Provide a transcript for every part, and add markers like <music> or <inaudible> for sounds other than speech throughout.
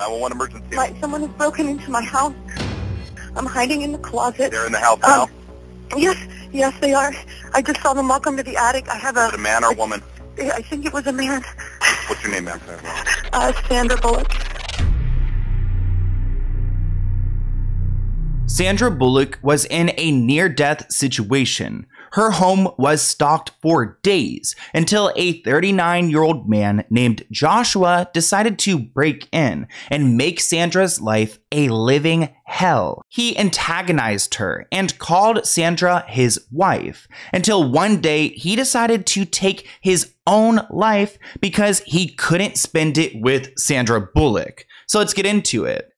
911 emergency. My, someone has broken into my house. I'm hiding in the closet. They're in the house now. Um, yes, yes, they are. I just saw them walk into the attic. I have Is it a a, man or a woman? I think it was a man, What's your name, ma'am? uh, Sandra Bullock. Sandra Bullock was in a near death situation. Her home was stalked for days until a 39 year old man named Joshua decided to break in and make Sandra's life a living hell. He antagonized her and called Sandra his wife until one day he decided to take his own life because he couldn't spend it with Sandra Bullock. So let's get into it.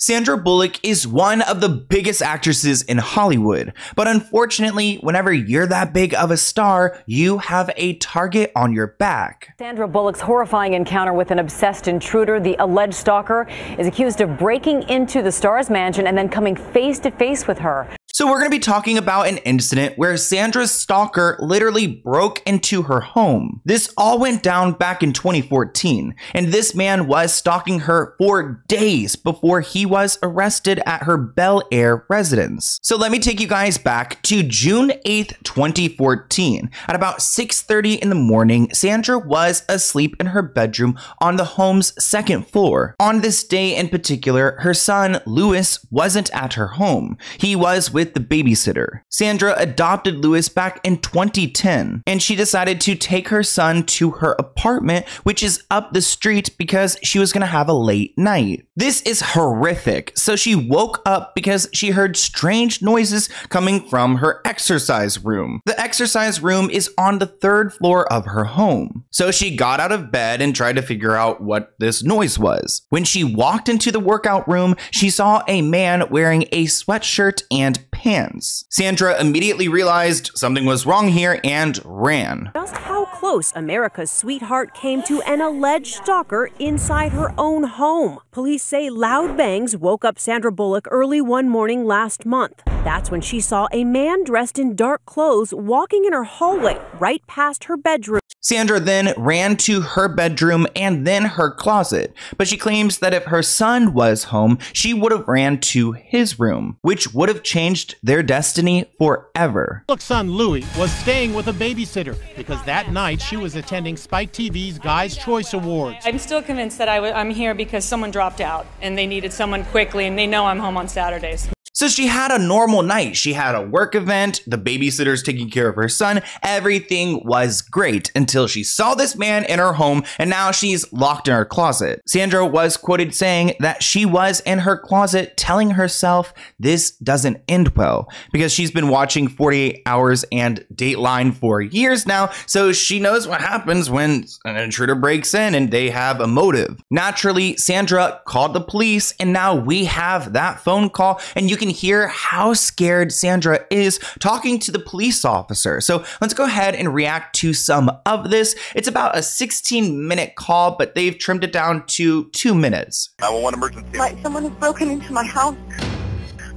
Sandra Bullock is one of the biggest actresses in Hollywood, but unfortunately, whenever you're that big of a star, you have a target on your back. Sandra Bullock's horrifying encounter with an obsessed intruder, the alleged stalker, is accused of breaking into the star's mansion and then coming face to face with her. So, we're going to be talking about an incident where Sandra's stalker literally broke into her home. This all went down back in 2014, and this man was stalking her for days before he was arrested at her Bel Air residence. So, let me take you guys back to June 8th, 2014. At about 6:30 in the morning, Sandra was asleep in her bedroom on the home's second floor. On this day in particular, her son Louis wasn't at her home. He was with the babysitter. Sandra adopted Louis back in 2010, and she decided to take her son to her apartment, which is up the street because she was going to have a late night. This is horrific. So she woke up because she heard strange noises coming from her exercise room. The exercise room is on the third floor of her home. So she got out of bed and tried to figure out what this noise was. When she walked into the workout room, she saw a man wearing a sweatshirt and pants. Sandra immediately realized something was wrong here and ran. Just how close America's sweetheart came to an alleged stalker inside her own home. Police say loud bangs woke up Sandra Bullock early one morning last month. That's when she saw a man dressed in dark clothes walking in her hallway right past her bedroom. Sandra then ran to her bedroom and then her closet, but she claims that if her son was home, she would have ran to his room, which would have changed their destiny forever. Bullock's son Louis was staying with a babysitter because that night she was attending Spike TV's Guy's Choice Awards. I'm still convinced that i w- I'm here because someone dropped out and they needed someone quickly, and they know I'm home on Saturdays. So she had a normal night. She had a work event, the babysitter's taking care of her son. Everything was great until she saw this man in her home and now she's locked in her closet. Sandra was quoted saying that she was in her closet telling herself this doesn't end well because she's been watching 48 Hours and Dateline for years now, so she knows what happens when an intruder breaks in and they have a motive. Naturally, Sandra called the police and now we have that phone call and you can hear how scared Sandra is talking to the police officer. So let's go ahead and react to some of this. It's about a 16 minute call, but they've trimmed it down to two minutes. 911 emergency. My, someone has broken into my house.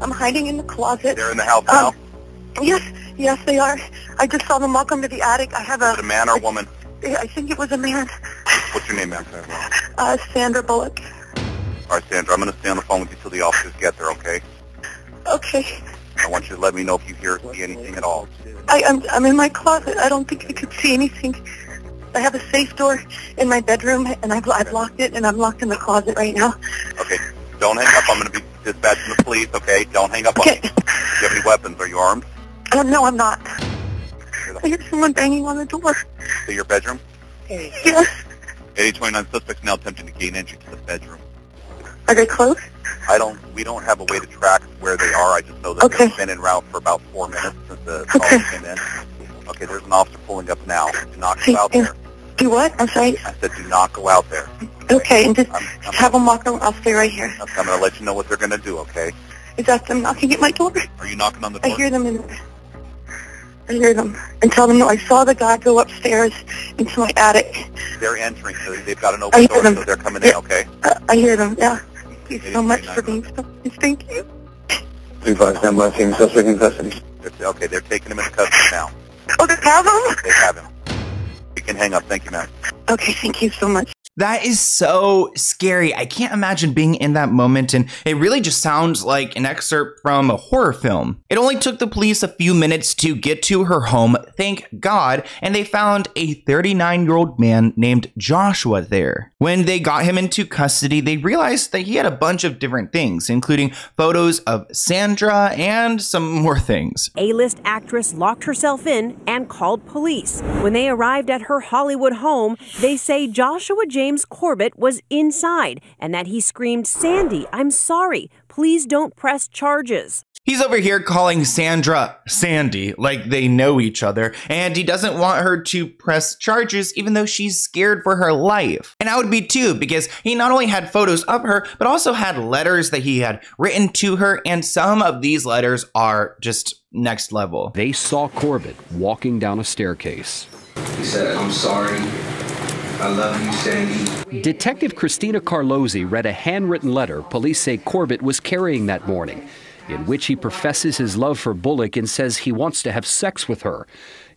I'm hiding in the closet. They're in the house now. Um, yes, yes, they are. I just saw them walk into the attic. I have Is it a a, man or a woman? I think it was a man, What's your name, ma'am? uh, Sandra Bullock. All right, Sandra, I'm going to stay on the phone with you till the officers get there, okay? Okay. I want you to let me know if you hear or see anything at all. I, I'm, I'm in my closet. I don't think I could see anything. I have a safe door in my bedroom, and I've, I've locked it, and I'm locked in the closet right now. Okay, don't hang up. I'm going to be dispatching the police, okay? Don't hang up on Okay. me. Do you have any weapons? Are you armed? Oh, no, I'm not. I hear someone banging on the door. To your bedroom? Yes. 8029 suspects now attempting to gain entry to the bedroom. Are they close? I don't, we don't have a way to track where they are. I just know that Okay. they've been en route for about four minutes since the call Okay. came in. Okay, there's an officer pulling up now. Do not go out there. Do what? I'm sorry. I said do not go out there. Okay, and just I'm, I'm, have them walk around. I'll stay right here. I'm going to let you know what they're going to do, okay? Is that them knocking at my door? Are you knocking on the door? I hear them in I hear them. And tell them, no, I saw the guy go upstairs into my attic. They're entering, so they've got an I open hear door, them. so they're coming in, okay? Uh, I hear them, yeah. Thank you so much for being so nice. Thank you. Three five stand by, team suspect in custody. They're, okay, they're taking him into custody now. Oh, they have them? They have him. You can hang up. Thank you, ma'am. Okay, thank you so much. That is so scary. I can't imagine being in that moment, and it really just sounds like an excerpt from a horror film. It only took the police a few minutes to get to her home, thank God, and they found a 39 year old man named Joshua there. When they got him into custody, they realized that he had a bunch of different things, including photos of Sandra and some more things. A list actress locked herself in and called police. When they arrived at her Hollywood home, they say Joshua James Corbett was inside and that he screamed, Sandy, I'm sorry. Please don't press charges. He's over here calling Sandra Sandy like they know each other, and he doesn't want her to press charges even though she's scared for her life. And I would be too, because he not only had photos of her, but also had letters that he had written to her, and some of these letters are just next level. They saw Corbett walking down a staircase. He said, I'm sorry. I love you. Detective Christina Carlozzi read a handwritten letter police say Corbett was carrying that morning, in which he professes his love for Bullock and says he wants to have sex with her.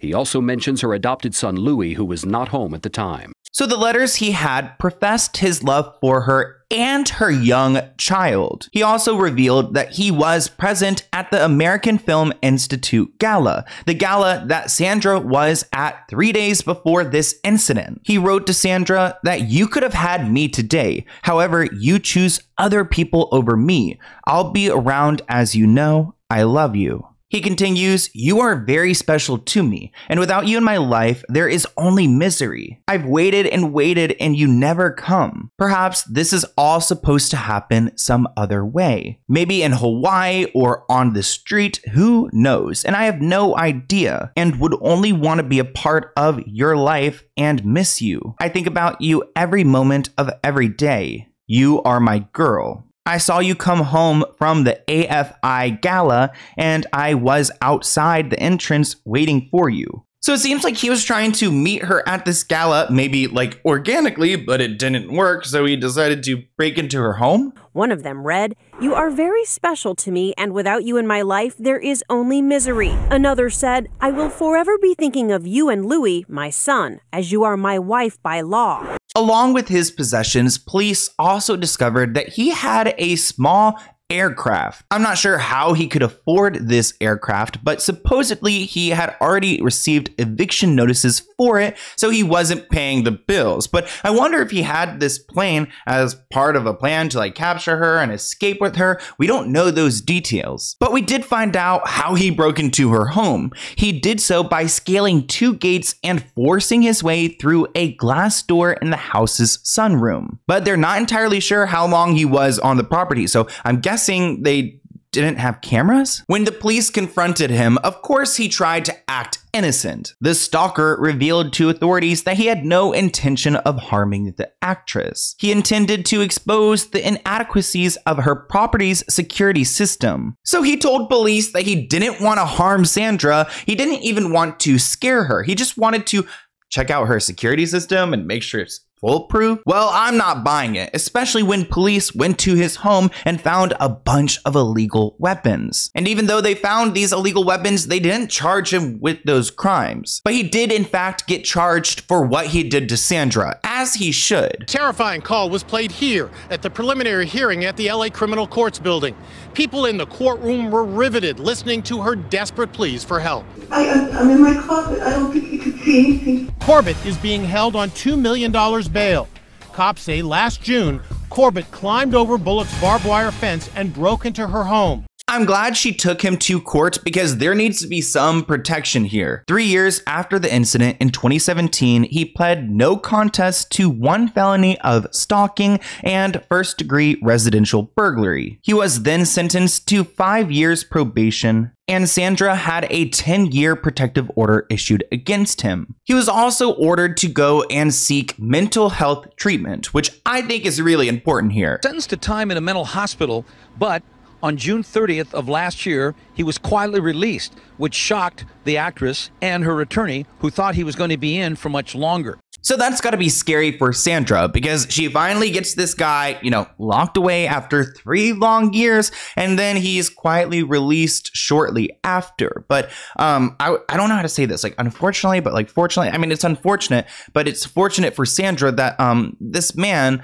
He also mentions her adopted son Louis, who was not home at the time. So the letters he had professed his love for her and her young child. He also revealed that he was present at the American Film Institute gala, the gala that Sandra was at three days before this incident. He wrote to Sandra that you could have had me today. However, you choose other people over me. I'll be around as you know. I love you. He continues, You are very special to me, and without you in my life, there is only misery. I've waited and waited, and you never come. Perhaps this is all supposed to happen some other way. Maybe in Hawaii or on the street, who knows? And I have no idea, and would only want to be a part of your life and miss you. I think about you every moment of every day. You are my girl. I saw you come home from the AFI gala and I was outside the entrance waiting for you. So it seems like he was trying to meet her at this gala, maybe like organically, but it didn't work, so he decided to break into her home. One of them read, You are very special to me, and without you in my life, there is only misery. Another said, I will forever be thinking of you and Louis, my son, as you are my wife by law. Along with his possessions, police also discovered that he had a small aircraft. I'm not sure how he could afford this aircraft, but supposedly he had already received eviction notices for it, so he wasn't paying the bills. But I wonder if he had this plane as part of a plan to like capture her and escape with her. We don't know those details. But we did find out how he broke into her home. He did so by scaling two gates and forcing his way through a glass door in the house's sunroom. But they're not entirely sure how long he was on the property, so I'm guessing guessing they didn't have cameras? When the police confronted him, of course he tried to act innocent. The stalker revealed to authorities that he had no intention of harming the actress. He intended to expose the inadequacies of her property's security system. So he told police that he didn't want to harm Sandra, he didn't even want to scare her, he just wanted to check out her security system and make sure it's foolproof? Well, I'm not buying it, especially when police went to his home and found a bunch of illegal weapons. And even though they found these illegal weapons, they didn't charge him with those crimes. But he did, in fact, get charged for what he did to Sandra, as he should. Terrifying call was played here at the preliminary hearing at the LA Criminal Courts building. People in the courtroom were riveted listening to her desperate pleas for help. I, am in my closet. I don't think you can see anything. Corbett is being held on $2 million bail. Cops say last June, Corbett climbed over Bullock's barbed wire fence and broke into her home. I'm glad she took him to court because there needs to be some protection here. Three years after the incident in 2017, he pled no contest to one felony of stalking and first degree residential burglary. He was then sentenced to five years probation and Sandra had a 10 year protective order issued against him. He was also ordered to go and seek mental health treatment, which I think is really important here. Sentenced to time in a mental hospital, but on June 30th of last year, he was quietly released, which shocked the actress and her attorney, who thought he was going to be in for much longer. So that's got to be scary for Sandra because she finally gets this guy, you know, locked away after three long years, and then he's quietly released shortly after. But um, I, I don't know how to say this, like unfortunately, but like fortunately, I mean it's unfortunate, but it's fortunate for Sandra that um this man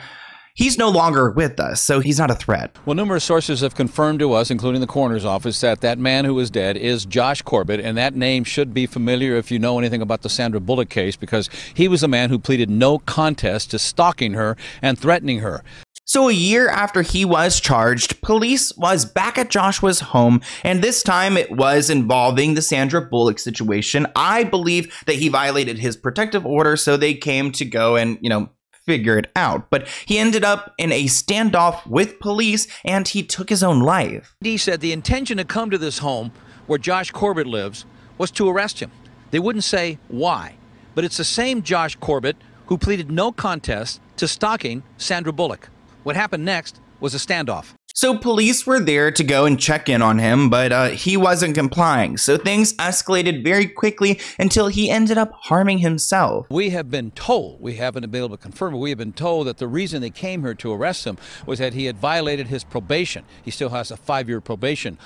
he's no longer with us, so he's not a threat. Well, numerous sources have confirmed to us, including the coroner's office, that that man who is dead is Josh Corbett, and that name should be familiar if you know anything about the Sandra Bullock case, because he was a man who pleaded no contest to stalking her and threatening her. So, a year after he was charged, police was back at Joshua's home, and this time it was involving the Sandra Bullock situation. I believe that he violated his protective order, so they came to go and, you know, figure it out. But he ended up in a standoff with police and he took his own life. He said the intention to come to this home where Josh Corbett lives was to arrest him. They wouldn't say why, but it's the same Josh Corbett who pleaded no contest to stalking Sandra Bullock. What happened next was a standoff. So police were there to go and check in on him, but uh, he wasn't complying. So things escalated very quickly until he ended up harming himself. We have been told, we haven't been able to confirm, but we have been told that the reason they came here to arrest him was that he had violated his probation. He still has a five-year probation.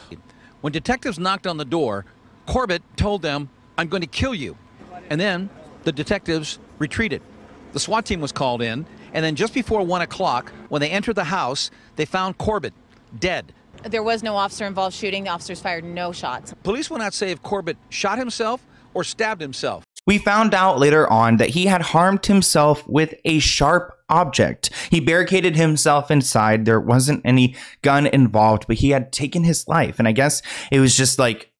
When detectives knocked on the door, Corbett told them, I'm going to kill you. And then the detectives retreated. The SWAT team was called in, and then just before 1 o'clock, when they entered the house, they found Corbett dead. There was no officer involved shooting. The officers fired no shots. Police will not say if Corbett shot himself or stabbed himself. We found out later on that he had harmed himself with a sharp object. He barricaded himself inside. There wasn't any gun involved, but he had taken his life. And I guess it was just like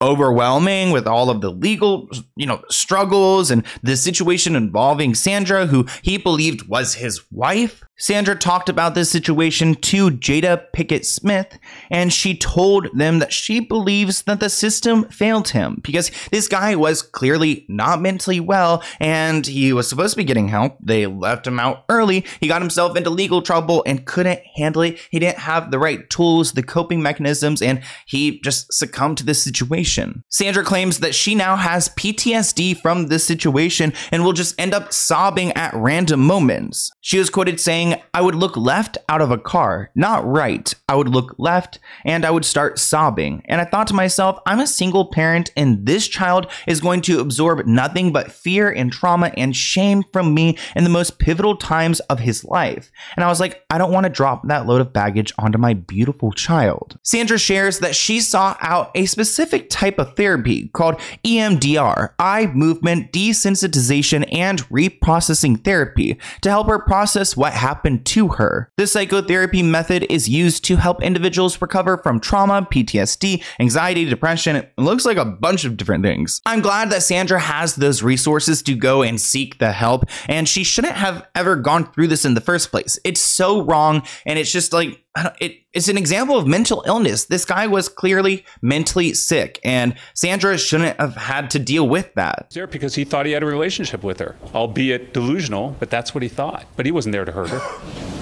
overwhelming with all of the legal, you know, struggles and the situation involving Sandra, who he believed was his wife. Sandra talked about this situation to Jada Pinkett Smith, and she told them that she believes that the system failed him because this guy was clearly not mentally well and he was supposed to be getting help. They left him out early. He got himself into legal trouble and couldn't handle it. He didn't have the right tools, the coping mechanisms, and he just succumbed to this situation. Sandra claims that she now has PTSD from this situation and will just end up sobbing at random moments. She was quoted saying, saying I would look left out of a car, not right. I would look left and I would start sobbing. And I thought to myself, I'm a single parent and this child is going to absorb nothing but fear and trauma and shame from me in the most pivotal times of his life. And I was like, I don't want to drop that load of baggage onto my beautiful child. Sandra shares that she sought out a specific type of therapy called EMDR, eye movement desensitization and reprocessing therapy, to help her process what happened happened to her. This psychotherapy method is used to help individuals recover from trauma, PTSD, anxiety, depression. It looks like a bunch of different things. I'm glad that Sandra has those resources to go and seek the help, and she shouldn't have ever gone through this in the first place. It's so wrong, and it's just like it, it's an example of mental illness. This guy was clearly mentally sick, and Sandra shouldn't have had to deal with that. There because he thought he had a relationship with her, albeit delusional, but that's what he thought. But he wasn't there to hurt her.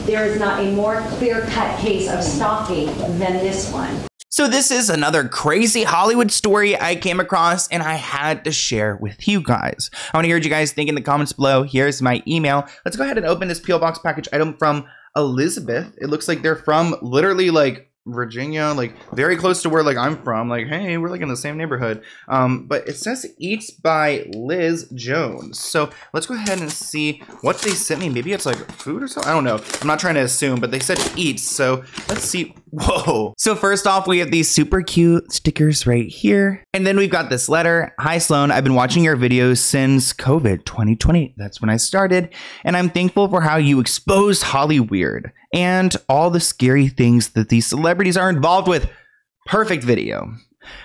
There is not a more clear-cut case of stalking than this one. So, this is another crazy Hollywood story I came across and I had to share with you guys. I want to hear what you guys think in the comments below. Here's my email. Let's go ahead and open this P.O. Box package item from Elizabeth. It looks like they're from literally like Virginia, like very close to where like I'm from. Like, hey, we're like in the same neighborhood. Um, but it says Eats by Liz Jones. So let's go ahead and see what they sent me. Maybe it's like food or something. I don't know. I'm not trying to assume, but they said Eats. So let's see. Whoa. So first off, we have these super cute stickers right here. And then we've got this letter. Hi Sloan, I've been watching your videos since COVID 2020. That's when I started. And I'm thankful for how you exposed Hollyweird and all the scary things that these celebrities are involved with. Perfect video.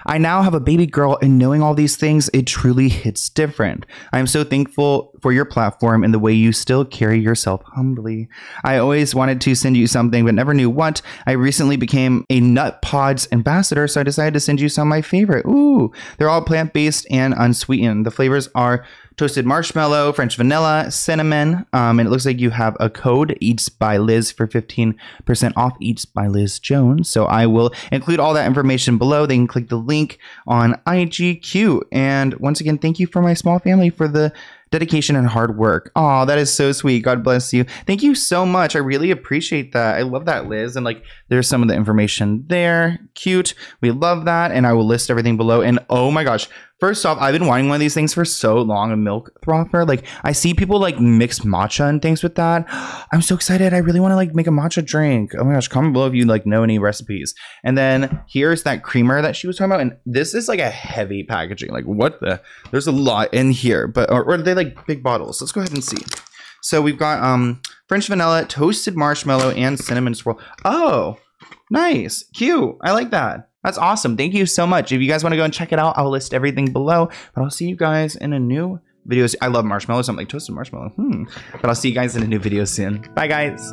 I now have a baby girl, and knowing all these things, it truly hits different. I am so thankful for your platform and the way you still carry yourself humbly. I always wanted to send you something, but never knew what. I recently became a Nut Pods ambassador, so I decided to send you some of my favorite. Ooh, they're all plant based and unsweetened. The flavors are toasted marshmallow, French vanilla, cinnamon. Um, and it looks like you have a code Eats by Liz for 15% off Eats by Liz Jones. So I will include all that information below. They can click the link on IGQ. And once again, thank you for my small family for the dedication and hard work. Oh, that is so sweet. God bless you. Thank you so much. I really appreciate that. I love that, Liz. And like, there's some of the information there. Cute. We love that. And I will list everything below. And oh my gosh, First off, I've been wanting one of these things for so long, a milk frother. Like I see people like mix matcha and things with that. <gasps> I'm so excited. I really want to like make a matcha drink. Oh my gosh, comment below if you like know any recipes. And then here's that creamer that she was talking about. And this is like a heavy packaging. Like what the? There's a lot in here, but or, or are they like big bottles? Let's go ahead and see. So we've got um French vanilla, toasted marshmallow, and cinnamon swirl. Oh, nice, cute. I like that. That's awesome. Thank you so much. If you guys want to go and check it out, I'll list everything below. But I'll see you guys in a new video. I love marshmallows. I'm like toasted marshmallow. Hmm. But I'll see you guys in a new video soon. Bye, guys.